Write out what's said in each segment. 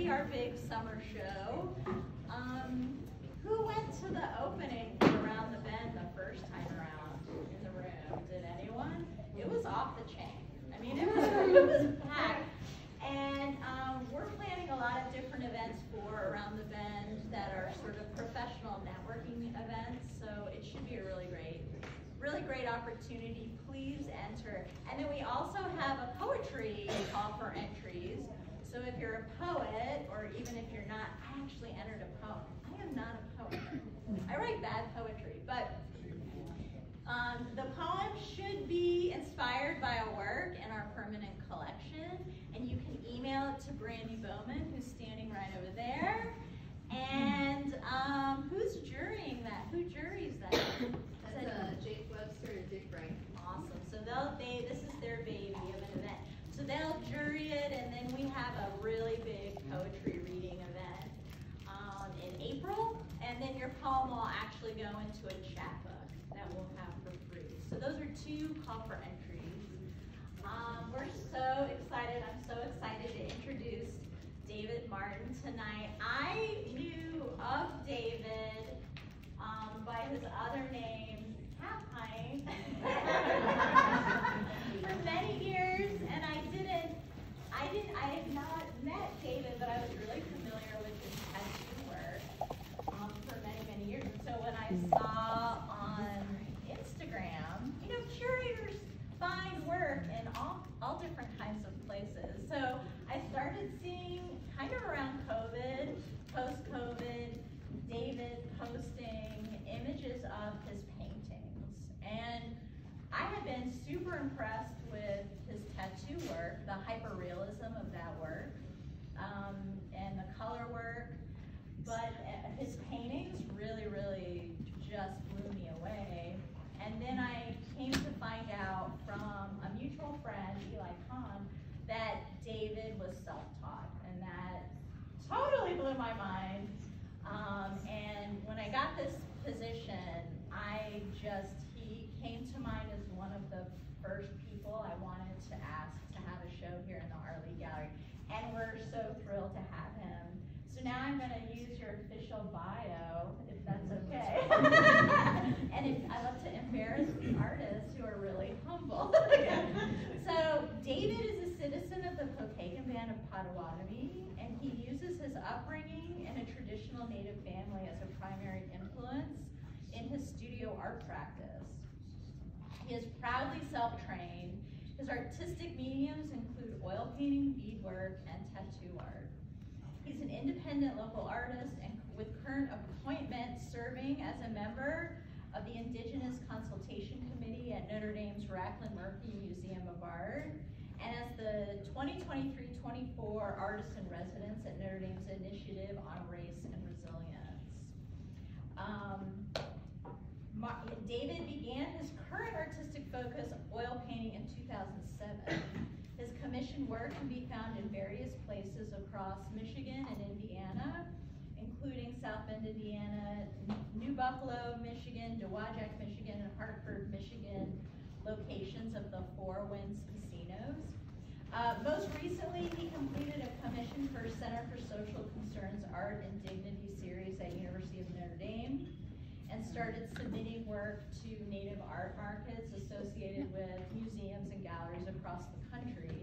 be our big summer show. Um, who went to the opening around the bend the first time around in the room? Did anyone? It was off the chain. I mean, it was, it was packed. And um, we're planning a lot of different events for Around the Bend that are sort of professional networking events. So it should be a really great, really great opportunity. Please enter. And then we also have a poetry call for entries. So if you're a poet, or even if you're not, I actually entered a poem. I am not a poet. I write bad poetry, but um, the poem should be inspired by a work in our permanent collection, and you can email it to Brandy Bowman, who's standing right over there. And um, who's jurying that? Who juries that? That's uh, Jake Webster and Dick Wright. Awesome. So they'll they this is their baby of an event. So they'll jury it, and then we really big poetry reading event um, in April, and then your poem will actually go into a chapbook that we'll have for free. So those are two call for entries. Um, we're so excited. I'm so excited to introduce David Martin tonight. I knew of David um, by his other name, Half Pint, for many years, and I didn't, I didn't, I had not met David, but I was really familiar with his tattoo work um, for many, many years. And so when I saw on Instagram, you know, curators find work in all, all different kinds of places. So I started seeing kind of around COVID, post-COVID, David posting images of his paintings. And I had been super impressed with his tattoo work, the hyperrealism of that work, um, and the color work. But uh, his paintings really, really just blew me away. And then I came to find out from a mutual friend, Eli Kahn, that David was self-taught, and that totally blew my mind. Um, and when I got this position, I just, he came to mind as one of the first people I wanted to ask to have a show here in the Arley Gallery. And we're so thrilled to have him. So now I'm going to use your official bio, if that's okay. and if, I love to embarrass the artists who are really humble. so David is a citizen of the Pokagon Band of Potawatomi, and he uses his upbringing in a traditional Native family as a primary influence in his studio art practice. He is proudly self-trained. His artistic mediums include oil painting, beadwork, and tattoo art. He's an independent local artist and with current appointment serving as a member of the Indigenous Consultation Committee at Notre Dame's Raclin Murphy Museum of Art, and as the 2023-24 Artist in Residence at Notre Dame's Initiative on Race and Resilience. Um, David began his current artistic focus, oil painting, in 2007. His work can be found in various places across Michigan and Indiana, including South Bend, Indiana, New Buffalo, Michigan, Dowagiac, Michigan, and Hartford, Michigan, locations of the Four Winds Casinos. Uh, most recently, he completed a commission for Center for Social Concerns Art and Dignity series at University of Notre Dame and started submitting work to Native art markets associated with museums and galleries across the country.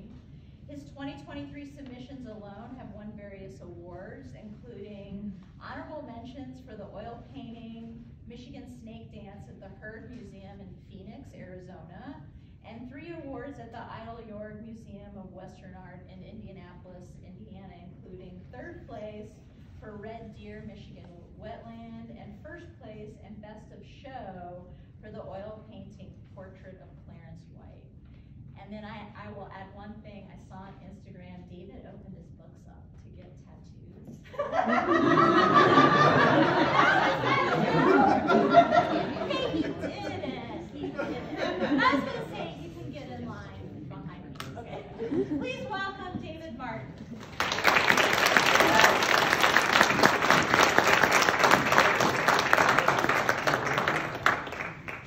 His 2023 submissions alone have won various awards, including honorable mentions for the oil painting, Michigan snake dance at the Heard Museum in Phoenix, Arizona, and three awards at the Eiteljorg Museum of Western Art in Indianapolis, Indiana, including third place for Red Deer, Michigan Wetland, and first place and best of show for the oil painting portrait of. And then I, I will add one thing. I saw on Instagram, David opened his books up to get tattoos. he didn't. He didn't. I was going to say, you can get in line behind me. Please welcome David Martin.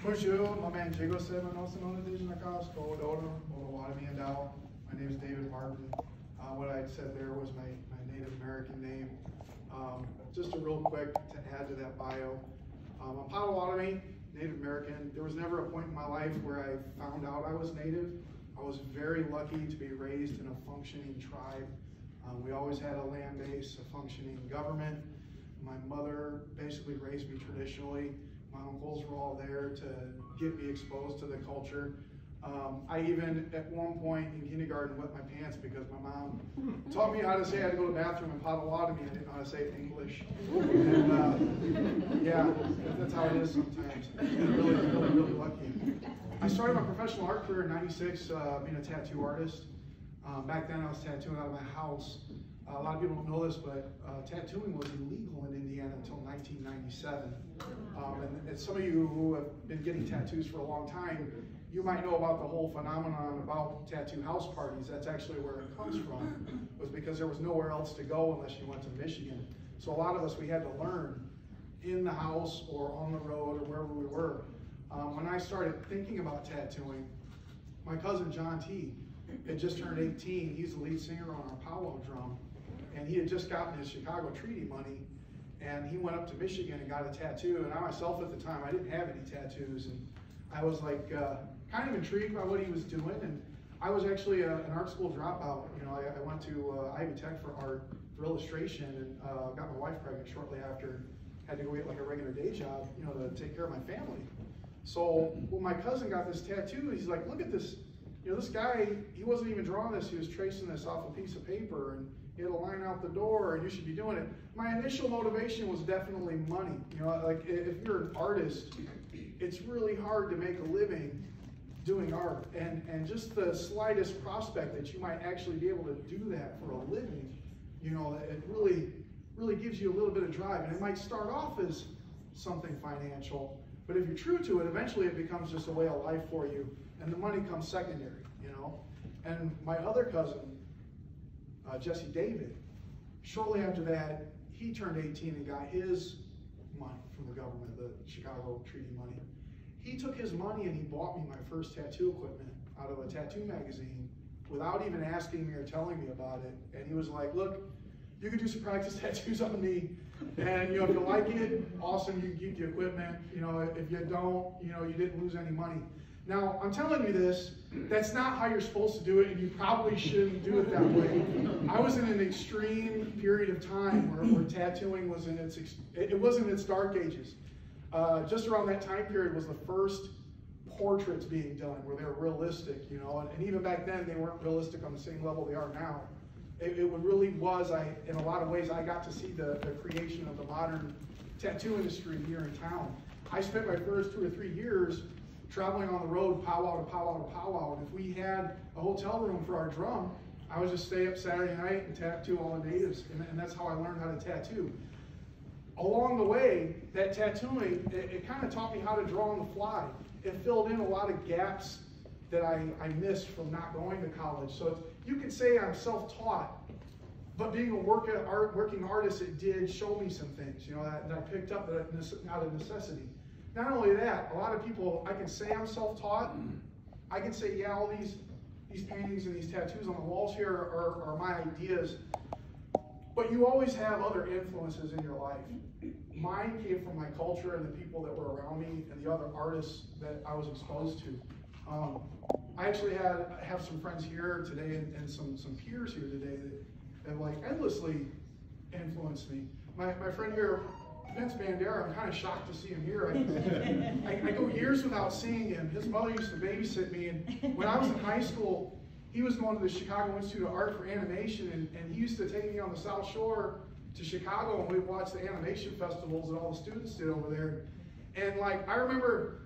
Bozho, my name is Jigo Pentecost, Owatonna, Ottawatomie, and Dow. My name is David Martin. Uh, what I said there was my, my Native American name. Um, just a real quick to add to that bio. Um, I'm Native American. There was never a point in my life where I found out I was Native. I was very lucky to be raised in a functioning tribe. Um, we always had a land base, a functioning government. My mother basically raised me traditionally. My uncles were all there to get me exposed to the culture. Um, I even, at one point in kindergarten, wet my pants because my mom taught me how to say I had to go to the bathroom in Potawatomi. I didn't know how to say it in English. And, uh, yeah, that's how it is sometimes. I'm really, really, really lucky. I started my professional art career in 96, uh, being a tattoo artist. Um, back then I was tattooing out of my house. Uh, a lot of people don't know this, but uh, tattooing was illegal in Indiana until 1997. Um, and, and some of you who have been getting tattoos for a long time, you might know about the whole phenomenon about tattoo house parties. That's actually where it comes from, was because there was nowhere else to go unless you went to Michigan. So a lot of us, we had to learn in the house or on the road or wherever we were. Um, when I started thinking about tattooing, my cousin John T had just turned 18. He's the lead singer on our powwow drum. And he had just gotten his Chicago treaty money. And he went up to Michigan and got a tattoo. And I myself at the time, I didn't have any tattoos. And I was like uh, kind of intrigued by what he was doing. And I was actually a, an art school dropout. You know, I, I went to uh, Ivy Tech for art, for illustration, and uh, got my wife pregnant shortly after. Had to go get like a regular day job, you know, to take care of my family. So when my cousin got this tattoo, he's like, look at this. You know, this guy, he wasn't even drawing this. He was tracing this off a piece of paper and a line out the door and you should be doing it. My initial motivation was definitely money. You know, like if you're an artist, it's really hard to make a living doing art. And, and just the slightest prospect that you might actually be able to do that for a living, you know, it really, really gives you a little bit of drive. And it might start off as something financial, but if you're true to it, eventually it becomes just a way of life for you, and the money comes secondary, you know. And my other cousin, uh, Jesse David, shortly after that, he turned 18 and got his money from the government, the Chicago Treaty money. He took his money and he bought me my first tattoo equipment out of a tattoo magazine without even asking me or telling me about it. And he was like, look, you can do some practice tattoos on me. And you know, if you like it, awesome, you keep the equipment. You know, if you don't, you know, you didn't lose any money. Now, I'm telling you this, that's not how you're supposed to do it, and you probably shouldn't do it that way. I was in an extreme period of time where, where tattooing was in its, it was in its dark ages. Uh, just around that time period was the first portraits being done where they were realistic, you know, and, and even back then they weren't realistic on the same level they are now it, it really was, I, in a lot of ways, I got to see the, the creation of the modern tattoo industry here in town. I spent my first two or three years traveling on the road, powwow to powwow to powwow. And if we had a hotel room for our drum, I would just stay up Saturday night and tattoo all the natives. And, and that's how I learned how to tattoo. Along the way, that tattooing, it, it kind of taught me how to draw on the fly. It filled in a lot of gaps that I, I missed from not going to college. So you could say I'm self-taught, but being a work uh, art, working artist, it did show me some things, you know, that, that I picked up that out of necessity. Not only that, a lot of people, I can say I'm self-taught. I can say, yeah, all these these paintings and these tattoos on the walls here are, are my ideas. But you always have other influences in your life. Mine came from my culture and the people that were around me and the other artists that I was exposed to. Um, I actually had have some friends here today and, and some some peers here today that have like endlessly influenced me. My, my friend here, Vince Bandera, I'm kind of shocked to see him here. I, I, I, go years without seeing him. His mother used to babysit me, and when I was in high school, he was going to the Chicago Institute of Art for Animation, and, and he used to take me on the South Shore to Chicago, and we'd watch the animation festivals that all the students did over there. And like, I remember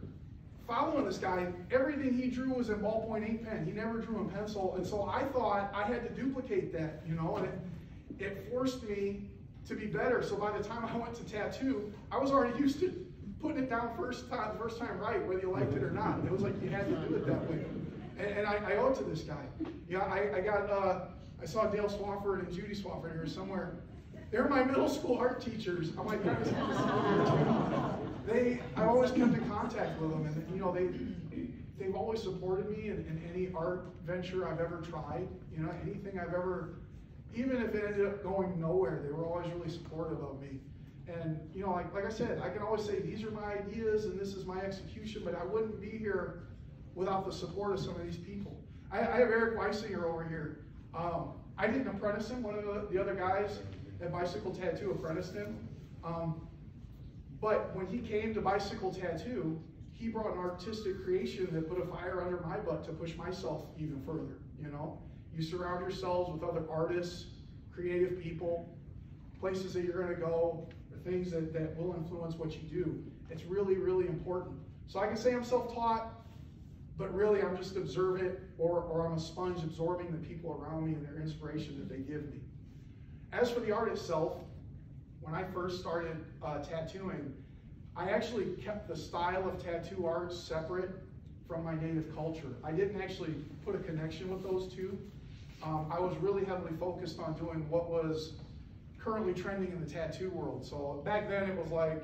following this guy, everything he drew was in ballpoint ink pen. He never drew in pencil. And so I thought I had to duplicate that, you know, and it, it forced me to be better. So by the time I went to tattoo, I was already used to putting it down first time, first time right, whether you liked it or not. It was like you had to do it that way. And, and I, I, owe it to this guy. Yeah, I, I got, uh, I saw Dale Swafford and Judy Swafford here somewhere. They're my middle school art teachers. I'm like, they, I always kept in contact with them, and you know, they, they've always supported me in, in any art venture I've ever tried. You know, anything I've ever, even if it ended up going nowhere, they were always really supportive of me. And you know, like like I said, I can always say these are my ideas and this is my execution, but I wouldn't be here without the support of some of these people. I, I have Eric Weisinger over here. Um, I didn't apprentice him. One of the, the other guys at Bicycle Tattoo apprenticed him. Um, but when he came to Bicycle Tattoo, he brought an artistic creation that put a fire under my butt to push myself even further. You know, you surround yourselves with other artists, creative people, places that you're going to go, things that, that will influence what you do. It's really, really important. So I can say I'm self-taught, but really I'm just observant or, or I'm a sponge absorbing the people around me and their inspiration that they give me. As for the art itself, when I first started uh, tattooing, I actually kept the style of tattoo art separate from my native culture. I didn't actually put a connection with those two. Um, I was really heavily focused on doing what was currently trending in the tattoo world. So back then it was like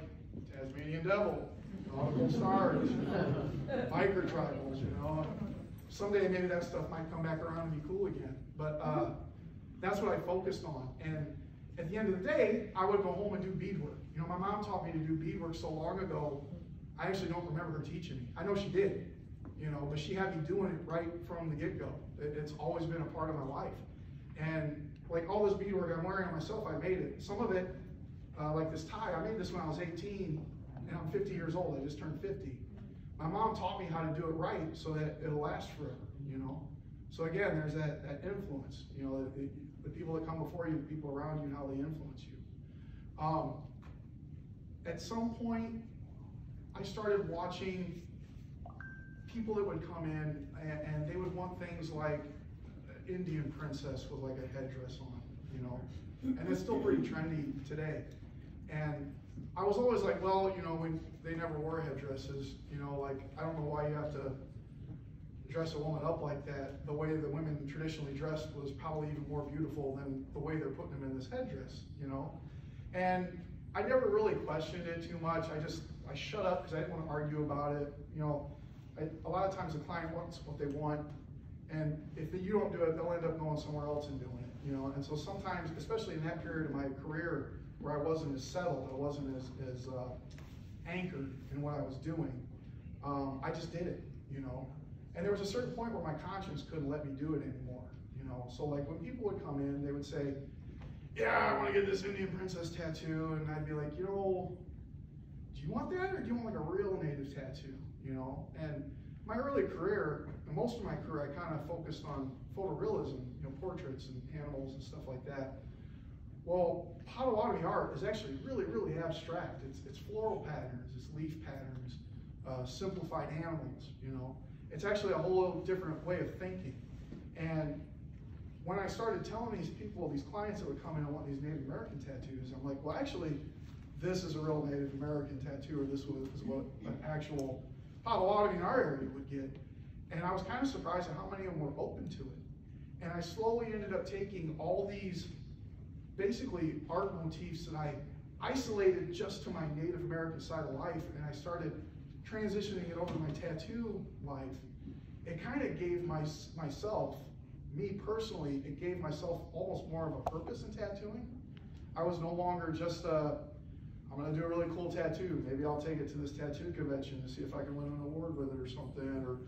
Tasmanian Devil, nautical stars, you know, biker tribals, you know. Someday maybe that stuff might come back around and be cool again. But uh, that's what I focused on. And at the end of the day, I would go home and do beadwork. You know, my mom taught me to do beadwork so long ago, I actually don't remember her teaching me. I know she did, you know, but she had me doing it right from the get-go. It, it's always been a part of my life. And like all this beadwork I'm wearing on myself, I made it. Some of it, uh, like this tie, I made this when I was 18, and I'm 50 years old. I just turned 50. My mom taught me how to do it right so that it'll last forever, you know? So again, there's that, that influence, you know, the, the people that come before you, the people around you, and how they influence you. Um, at some point, I started watching people that would come in and, and they would want things like Indian princess with like a headdress on, you know, and it's still pretty trendy today. And I was always like, well, you know, they never wore headdresses, you know, like I don't know why you have to dress a woman up like that. The way the women traditionally dressed was probably even more beautiful than the way they're putting them in this headdress, you know. And I never really questioned it too much. I just I shut up because I didn't want to argue about it. You know, I, a lot of times the client wants what they want, and if you don't do it, they'll end up going somewhere else and doing it. You know, and so sometimes, especially in that period of my career where I wasn't as settled, I wasn't as as uh, anchored in what I was doing, um, I just did it. You know, and there was a certain point where my conscience couldn't let me do it anymore. You know, so like when people would come in, they would say, yeah, I want to get this Indian princess tattoo. And I'd be like, you know, do you want that or do you want like a real native tattoo? You know, and my early career, and most of my career, I kind of focused on photorealism, you know, portraits and animals and stuff like that. Well, Potawatomi art is actually really, really abstract. It's, it's floral patterns, it's leaf patterns, uh, simplified animals, you know. It's actually a whole different way of thinking. And when I started telling these people, these clients that would come in and want these Native American tattoos, I'm like, well, actually, this is a real Native American tattoo, or this was, is what an actual Potawatomi in our area would get. And I was kind of surprised at how many of them were open to it. And I slowly ended up taking all these basically art motifs that I isolated just to my Native American side of life, and I started transitioning it over to my tattoo life. It kind of gave my, myself me personally, it gave myself almost more of a purpose in tattooing. I was no longer just uh, I'm gonna do a really cool tattoo. Maybe I'll take it to this tattoo convention to see if I can win an award with it or something, or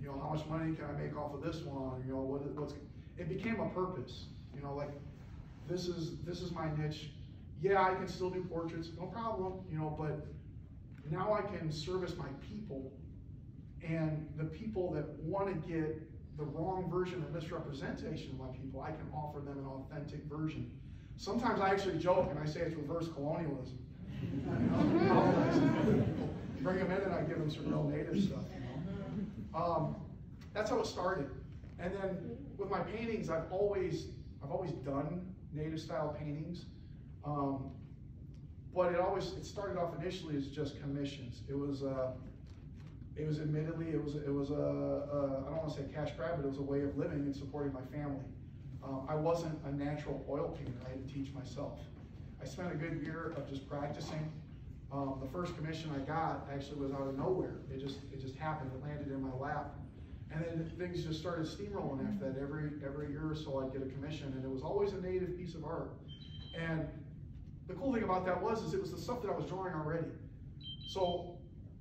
you know, how much money can I make off of this one? You know, what, what's it became a purpose. You know, like this is this is my niche. Yeah, I can still do portraits, no problem. You know, but now I can service my people and the people that want to get the wrong version or misrepresentation of my people, I can offer them an authentic version. Sometimes I actually joke and I say it's reverse colonialism. Bring them in and I give them some real native stuff. You know? um, that's how it started. And then with my paintings, I've always I've always done native style paintings. Um, but it always it started off initially as just commissions. It was uh, it was admittedly it was it was a, a I don't want to say cash grab, but it was a way of living and supporting my family. Um, I wasn't a natural oil painter. I had to teach myself. I spent a good year of just practicing. Um, the first commission I got actually was out of nowhere. It just, it just happened. It landed in my lap. And then things just started steamrolling after that. Every, every year or so I'd get a commission and it was always a native piece of art. And the cool thing about that was, is it was the stuff that I was drawing already. So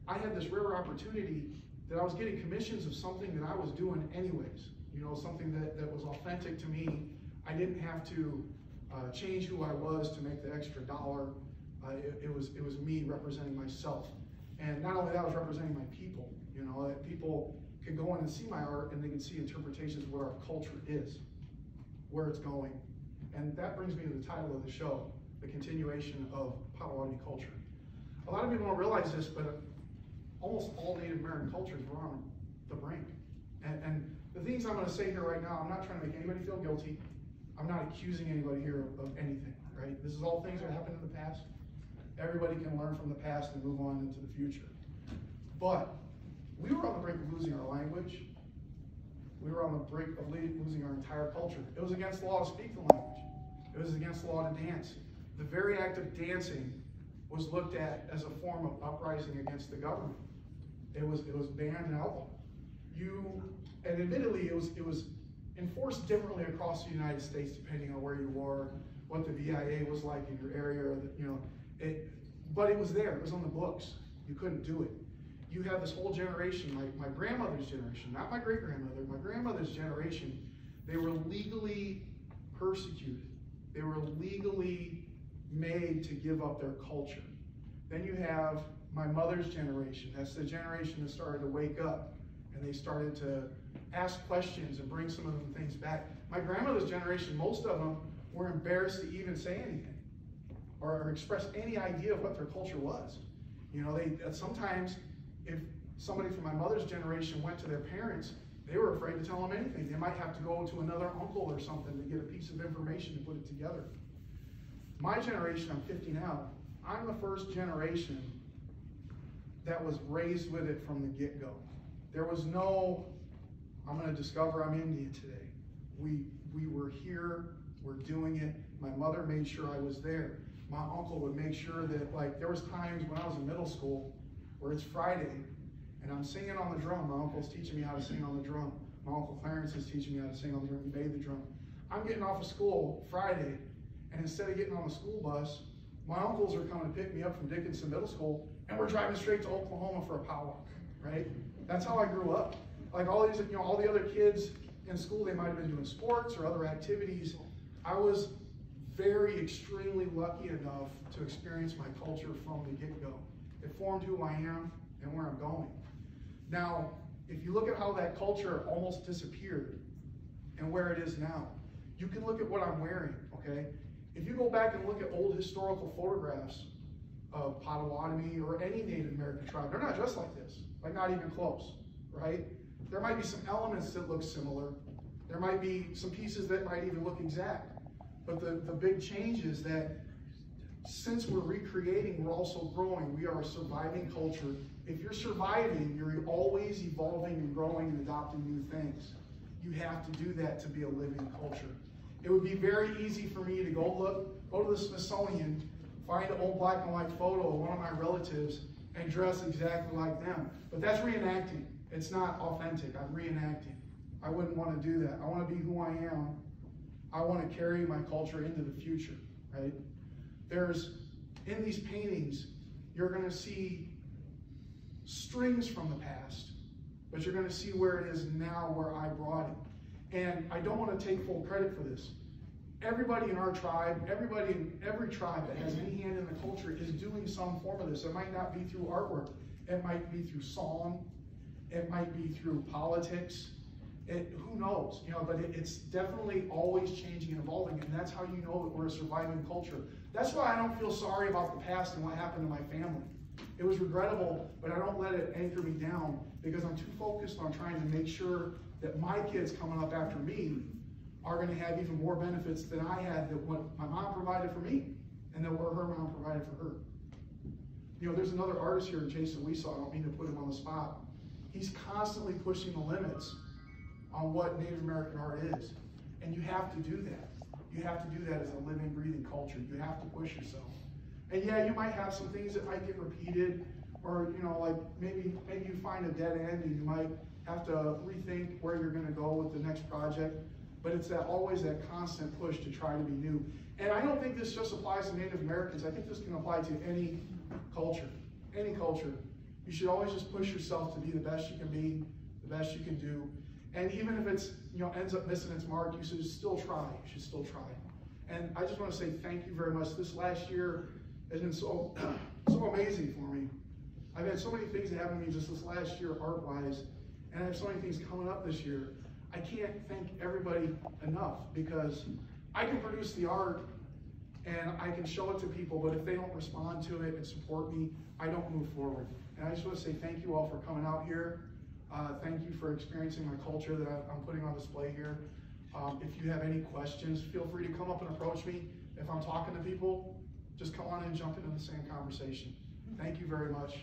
I had this rare opportunity that I was getting commissions of something that I was doing anyways. You know, something that, that was authentic to me. I didn't have to uh, change who I was to make the extra dollar. Uh, it, it was it was me representing myself, and not only that, I was representing my people. You know, people can go in and see my art, and they can see interpretations of what our culture is, where it's going, and that brings me to the title of the show, the continuation of Potawatomi culture. A lot of people don't realize this, but almost all Native American cultures were on the brink. And, and the things I'm going to say here right now, I'm not trying to make anybody feel guilty. I'm not accusing anybody here of, of anything, right? This is all things that happened in the past. Everybody can learn from the past and move on into the future. But we were on the brink of losing our language. We were on the brink of losing our entire culture. It was against the law to speak the language. It was against the law to dance. The very act of dancing was looked at as a form of uprising against the government. It was it was banned and outlawed. You and admittedly it was it was enforced differently across the United States depending on where you were, what the BIA was like in your area, the, you know, it, but it was there. It was on the books. You couldn't do it. You have this whole generation, like my grandmother's generation, not my great grandmother, my grandmother's generation. They were legally persecuted. They were legally made to give up their culture. Then you have my mother's generation. That's the generation that started to wake up and they started to ask questions and bring some of them things back. My grandmother's generation, most of them were embarrassed to even say anything or, or express any idea of what their culture was. You know, they sometimes if somebody from my mother's generation went to their parents, they were afraid to tell them anything. They might have to go to another uncle or something to get a piece of information and put it together. My generation, I'm 50 now, I'm the first generation that was raised with it from the get go. There was no, I'm going to discover I'm Indian today. We, we were here, we're doing it. My mother made sure I was there. My uncle would make sure that, like, there was times when I was in middle school where it's Friday and I'm singing on the drum. My uncle's teaching me how to sing on the drum. My uncle Clarence is teaching me how to sing on the drum. He the drum. I'm getting off of school Friday, and instead of getting on the school bus, my uncles are coming to pick me up from Dickinson Middle School, and we're driving straight to Oklahoma for a powwow, right? That's how I grew up. Like all these, you know, all the other kids in school, they might have been doing sports or other activities. I was very extremely lucky enough to experience my culture from the get-go. It formed who I am and where I'm going. Now, if you look at how that culture almost disappeared and where it is now, you can look at what I'm wearing, okay? If you go back and look at old historical photographs of Potawatomi or any Native American tribe, they're not dressed like this, like not even close, right? There might be some elements that look similar. There might be some pieces that might even look exact. But the, the big change is that since we're recreating, we're also growing. We are a surviving culture. If you're surviving, you're always evolving and growing and adopting new things. You have to do that to be a living culture. It would be very easy for me to go look, go to the Smithsonian, find an old black and white photo of one of my relatives, and dress exactly like them. But that's reenacting. It's not authentic. I'm reenacting. I wouldn't want to do that. I want to be who I am. I want to carry my culture into the future, right? There's, in these paintings, you're going to see strings from the past, but you're going to see where it is now where I brought it. And I don't want to take full credit for this. Everybody in our tribe, everybody in every tribe that has any hand in the culture is doing some form of this. It might not be through artwork. It might be through song. It might be through politics. It, who knows? You know, but it, it's definitely always changing and evolving, and that's how you know that we're a surviving culture. That's why I don't feel sorry about the past and what happened to my family. It was regrettable, but I don't let it anchor me down because I'm too focused on trying to make sure that my kids coming up after me are going to have even more benefits than I had that what my mom provided for me and that what her mom provided for her. You know, there's another artist here, in Jason Wesaw. I don't mean to put him on the spot. He's constantly pushing the limits on what Native American art is. And you have to do that. You have to do that as a living, breathing culture. You have to push yourself. And yeah, you might have some things that might get repeated, or, you know, like, maybe, maybe you find a dead end and you might have to rethink where you're gonna go with the next project. But it's that, always that constant push to try to be new. And I don't think this just applies to Native Americans, I think this can apply to any culture, any culture. You should always just push yourself to be the best you can be, the best you can do. And even if it's, you know, ends up missing its mark, you should still try, you should still try. And I just wanna say thank you very much. This last year has been so, so amazing for me. I've had so many things that happened to me just this last year art-wise, and I have so many things coming up this year. I can't thank everybody enough because I can produce the art and I can show it to people, but if they don't respond to it and support me, I don't move forward. And I just want to say thank you all for coming out here. Uh, thank you for experiencing my culture that I'm putting on display here. Um, if you have any questions, feel free to come up and approach me. If I'm talking to people, just come on and jump into the same conversation. Thank you very much.